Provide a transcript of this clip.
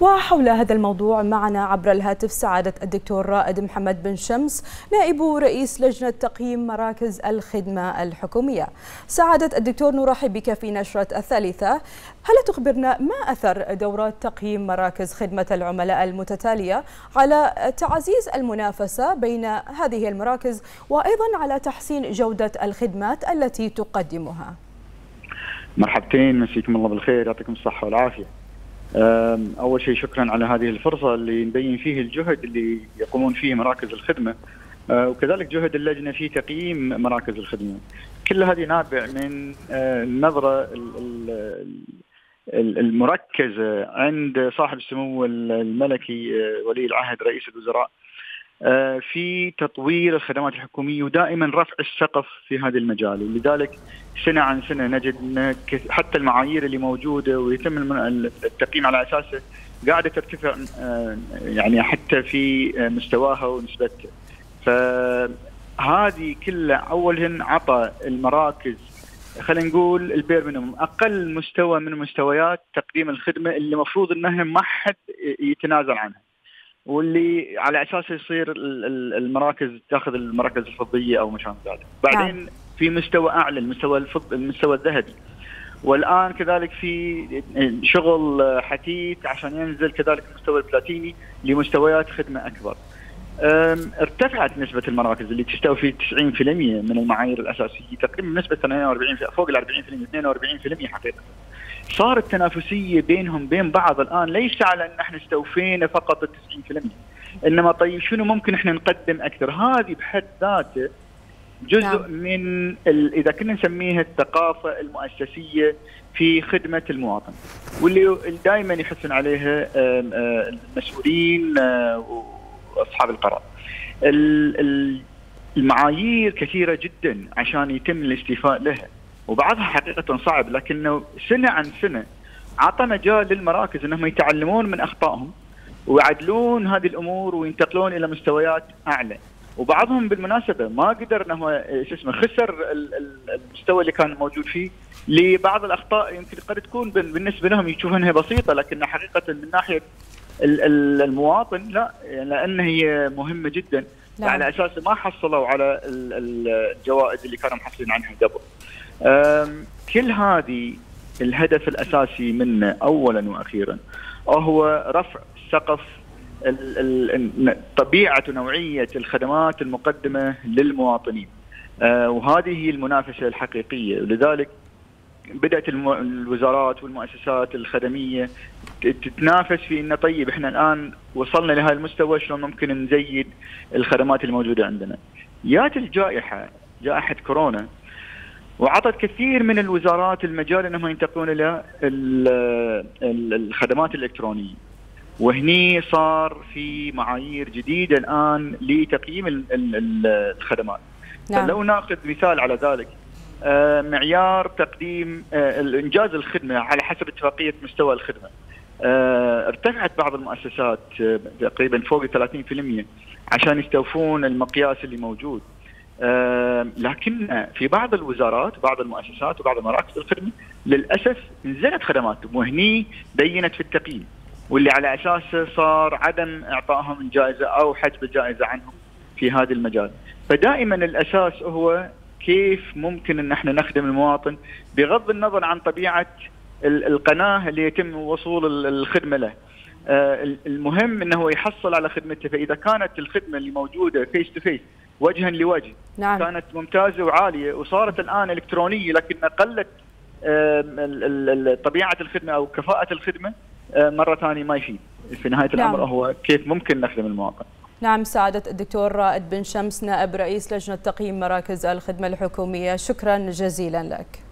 وحول هذا الموضوع معنا عبر الهاتف سعادة الدكتور رائد محمد بن شمس نائب رئيس لجنة تقييم مراكز الخدمة الحكومية. سعادة الدكتور نرحب بك في نشرة الثالثة. هل تخبرنا ما أثر دورات تقييم مراكز خدمة العملاء المتتالية على تعزيز المنافسة بين هذه المراكز وأيضا على تحسين جودة الخدمات التي تقدمها؟ مرحبتين مسيكم الله بالخير يعطيكم الصحة والعافية. أول شيء شكرا على هذه الفرصة اللي نبين فيه الجهد اللي يقومون فيه مراكز الخدمة أه، وكذلك جهد اللجنة في تقييم مراكز الخدمة. كل هذه نابع من أه، النظرة المركزه عند صاحب السمو الملكي أه، ولي العهد رئيس الوزراء آه، في تطوير الخدمات الحكومية ودائما رفع السقف في هذا المجال ولذلك سنة عن سنة نجد إن حتى المعايير اللي موجودة ويتم التقييم على أساسه قاعدة ترتفع آه، يعني حتى في مستواها ونسبتها. فهذه كلها اولا عطى المراكز خلينا نقول البير مينيموم أقل مستوى من مستويات تقديم الخدمة اللي المفروض إنها ما حد يتنازل عنها. واللي على اساسه يصير المراكز تاخذ المراكز الفضية أو ما شابه ذلك بعدين نعم. في مستوى أعلى المستوى الفض المستوى الذهبي والآن كذلك في شغل حثيث عشان ينزل كذلك المستوى البلاتيني لمستويات خدمة أكبر. ارتفعت نسبة المراكز اللي تستوي في 90% من المعايير الأساسية تقريبا نسبة 48 فوق ال 40% 42% حقيقة. صارت تنافسية بينهم بين بعض الآن ليس على أن إحنا استوفينا فقط ال 90% إنما طيب شنو ممكن إحنا نقدم أكثر هذه بحد ذاته جزء نعم. من إذا كنا نسميها الثقافة المؤسسية في خدمة المواطن واللي دائما يحسن عليها المسؤولين وأصحاب القرار. المعايير كثيرة جدا عشان يتم الاستيفاء لها. وبعضها حقيقة صعب لكنه سنه عن سنه عطى مجال للمراكز إنهم يتعلمون من أخطائهم ويعدلون هذه الأمور وينتقلون إلى مستويات أعلى وبعضهم بالمناسبة ما قدر إنه شو اسمه خسر المستوى اللي كان موجود فيه لبعض الأخطاء يمكن قد تكون بالنسبة لهم يشوفونها بسيطة لكن حقيقة من ناحية المواطن لا لأن هي مهمة جدا نعم. على أساس ما حصلوا على الجوائز اللي كانوا محصلين عنها قبل. كل هذه الهدف الأساسي منه اولا وأخيرا هو رفع سقف طبيعة ونوعيه الخدمات المقدمة للمواطنين. أه، وهذه هي المنافسة الحقيقية ولذلك بدأت الوزارات والمؤسسات الخدمية تتنافس في إنه طيب إحنا الآن وصلنا لهذا المستوى شلون ممكن نزيد الخدمات الموجودة عندنا. جات الجائحة جائحة كورونا وعطت كثير من الوزارات المجال إنهم ينتقلون إلى الخدمات الإلكترونية. وهني صار في معايير جديدة الآن لتقييم الخدمات. نعم. لو ناخذ مثال على ذلك آه، معيار تقديم آه، إنجاز الخدمة على حسب اتفاقية مستوى الخدمة. آه، ارتفعت بعض المؤسسات تقريبا فوق 30% عشان يستوفون المقياس اللي موجود. لكن في بعض الوزارات بعض المؤسسات وبعض مراكز الخدمة للأسف نزلت خدماتهم وهني بينت في التقييم واللي على اساسه صار عدم إعطائهم الجائزه أو حجب الجائزة عنهم في هذا المجال فدائما الأساس هو كيف ممكن إن إحنا نخدم المواطن بغض النظر عن طبيعة القناة اللي يتم وصول الخدمة له. آه، المهم إنه يحصل على خدمته فإذا كانت الخدمة اللي موجوده face to face وجها لوجه. نعم. كانت ممتازة وعالية وصارت الآن إلكترونية لكن قلت طبيعة الخدمة أو كفاءة الخدمة آه، مرة ثانية ما يفيد في نهاية نعم. الأمر هو كيف ممكن نخدم المواطن نعم سعادة الدكتور رائد بن شمس نائب رئيس لجنة تقييم مراكز الخدمة الحكومية. شكرا جزيلا لك.